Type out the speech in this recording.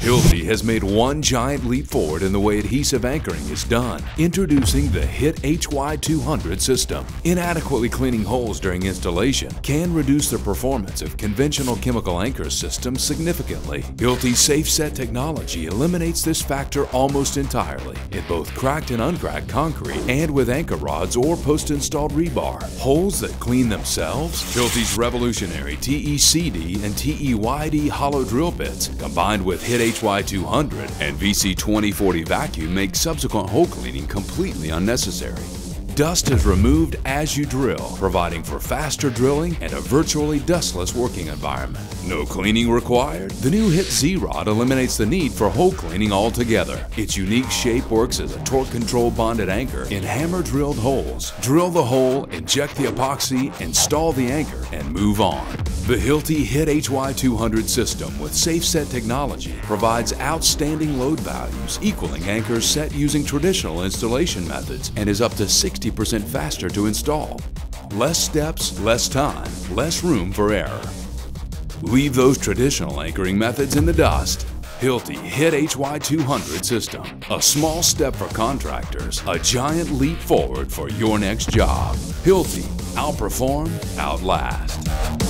Hilti has made one giant leap forward in the way adhesive anchoring is done. Introducing the HIT HY200 system. Inadequately cleaning holes during installation can reduce the performance of conventional chemical anchor systems significantly. Hilti's Safe Set technology eliminates this factor almost entirely in both cracked and uncracked concrete and with anchor rods or post-installed rebar. Holes that clean themselves? Hilti's revolutionary TECD and TEYD hollow drill bits combined with HIT HY200 and VC2040 vacuum make subsequent hole cleaning completely unnecessary. Dust is removed as you drill, providing for faster drilling and a virtually dustless working environment. No cleaning required? The new HIT Z-Rod eliminates the need for hole cleaning altogether. Its unique shape works as a torque control bonded anchor in hammer drilled holes. Drill the hole, inject the epoxy, install the anchor, and move on. The Hilti HIT HY200 system with Safe Set technology provides outstanding load values equaling anchors set using traditional installation methods and is up to 60% faster to install. Less steps, less time, less room for error. Leave those traditional anchoring methods in the dust. Hilti HIT HY200 system. A small step for contractors, a giant leap forward for your next job. Hilti, outperform, outlast.